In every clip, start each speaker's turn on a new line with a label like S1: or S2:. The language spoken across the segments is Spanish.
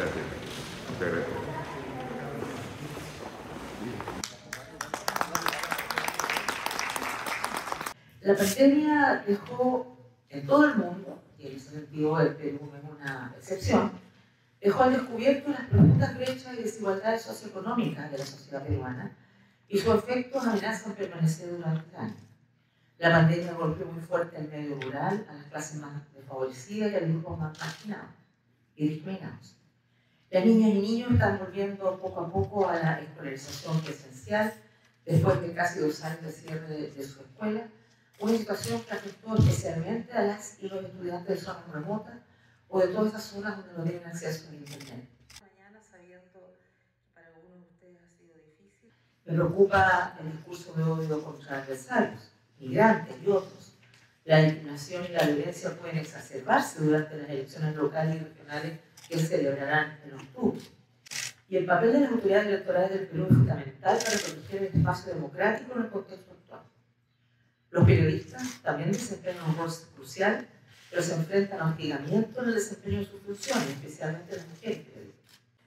S1: Gracias. Gracias. La pandemia dejó en todo el mundo, y en ese sentido el Perú es una excepción, dejó al descubierto las profundas brechas y desigualdades socioeconómicas de la sociedad peruana y sus efectos amenazan permanecer durante años. La pandemia golpeó muy fuerte al medio rural, a las clases más desfavorecidas y a los grupos más marginados y discriminados. Las niñas y niños están volviendo poco a poco a la escolarización presencial después de casi dos años de cierre de, su escuela, una situación que afectó especialmente a las y los estudiantes de zonas remotas o de todas esas zonas donde no tienen acceso a Internet. Mañana, sabiendo que para algunos de ustedes ha sido difícil, me preocupa el discurso de odio contra adversarios, migrantes y otros. La discriminación y la violencia pueden exacerbarse durante las elecciones locales y regionales que se celebrarán en octubre. Y el papel de las autoridades electorales del Perú es fundamental para proteger el espacio democrático en el contexto actual. Los periodistas también desempeñan un rol crucial pero se enfrentan a hostigamiento en el desempeño de sus funciones, especialmente las mujeres.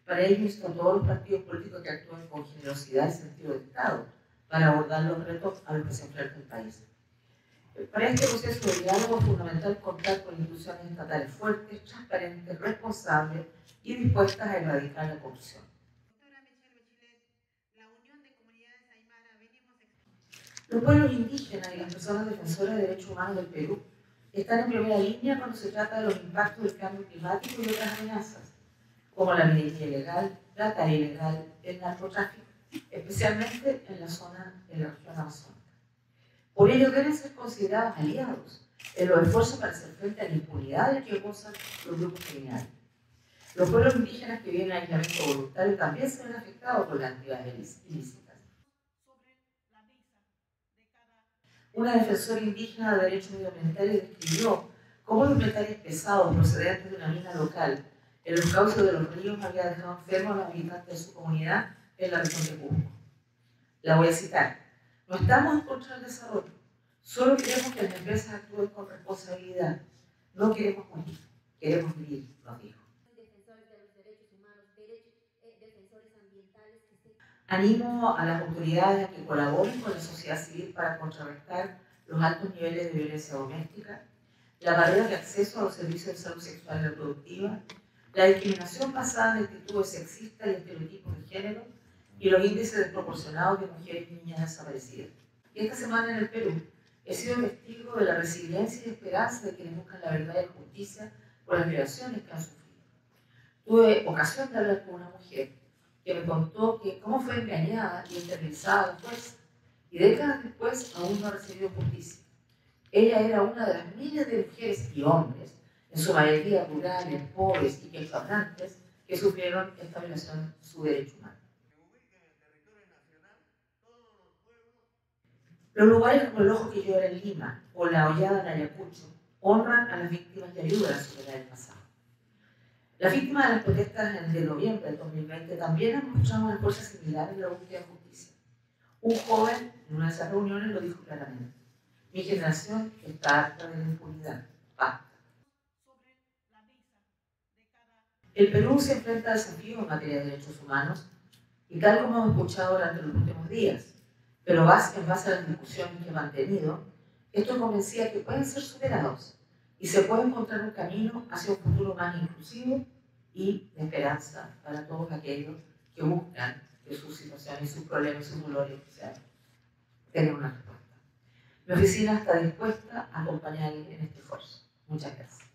S1: Para ello insto todos los partidos políticos que actúen con generosidad y sentido de Estado para abordar los retos a los que se enfrenta el país. Para este proceso de diálogo es fundamental contar con instituciones estatales fuertes, transparentes, responsables y dispuestas a erradicar la corrupción. Los pueblos indígenas y las personas defensoras de derechos humanos del Perú están en primera línea cuando se trata de los impactos del cambio climático y otras amenazas, como la minería ilegal, la tarea ilegal, el narcotráfico, especialmente en la zona de la región amazónica. Por ello deben ser considerados aliados en los esfuerzos para hacer frente a la impunidad de que gozan los grupos criminales. Los pueblos indígenas que viven en aislamiento voluntario también se ven afectados por las actividades ilícitas. una defensora indígena de derechos medioambientales describió cómo los metales pesados procedentes de una mina local en los cauces de los ríos había dejado enfermos a los habitantes de su comunidad en la región de Cusco. La voy a citar. No estamos en contra del desarrollo, solo queremos que las empresas actúen con responsabilidad. No queremos morir, queremos vivir, nos dijo. Animo a las autoridades a que colaboren con la sociedad civil para contrarrestar los altos niveles de violencia doméstica, la barrera de acceso a los servicios de salud sexual y reproductiva, la discriminación basada en actitudes sexistas y estereotipos de género y los índices desproporcionados de mujeres y niñas desaparecidas. Y esta semana en el Perú he sido testigo de la resiliencia y esperanza de quienes buscan la verdad y la justicia por las violaciones que han sufrido. Tuve ocasión de hablar con una mujer que me contó que cómo fue engañada y esterilizada a la fuerza, y décadas después aún no ha recibido justicia. Ella era una de las miles de mujeres y hombres, en su mayoría rurales, pobres y quejohablantes, que sufrieron esta violación de su derecho humano. Los lugares como el Ojo que llora en Lima o la Hollada en Ayacucho honran a las víctimas y ayudan a superar el pasado. Las víctimas de las protestas de noviembre del 2020 también han mostrado una fuerza similar en la búsqueda de justicia. Un joven en una de esas reuniones lo dijo claramente. Mi generación está harta de la impunidad. Basta. El Perú se enfrenta a desafíos en materia de derechos humanos y tal como hemos escuchado durante los últimos días, pero en base a las discusiones que he mantenido, esto convencía que pueden ser superados y se puede encontrar un camino hacia un futuro más inclusivo y de esperanza para todos aquellos que buscan que sus situaciones, sus problemas, sus dolores sean, tengan una respuesta. Mi oficina está dispuesta a acompañarles en este esfuerzo. Muchas gracias.